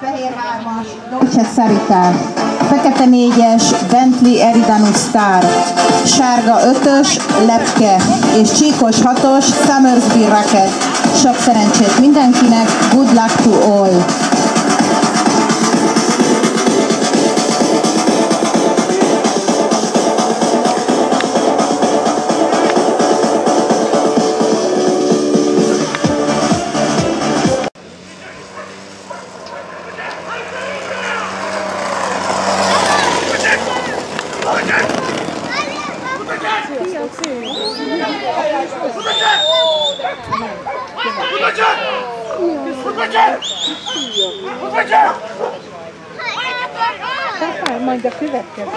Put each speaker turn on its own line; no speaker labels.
Fehér 3-as, Dolce Sarita. Fekete 4-es, Bentley Eridanus Star. Sárga 5-ös, Lepke. És csíkos 6-os, Summersby Rocket. Sok szerencsét mindenkinek, good luck to all!
Majd a következő.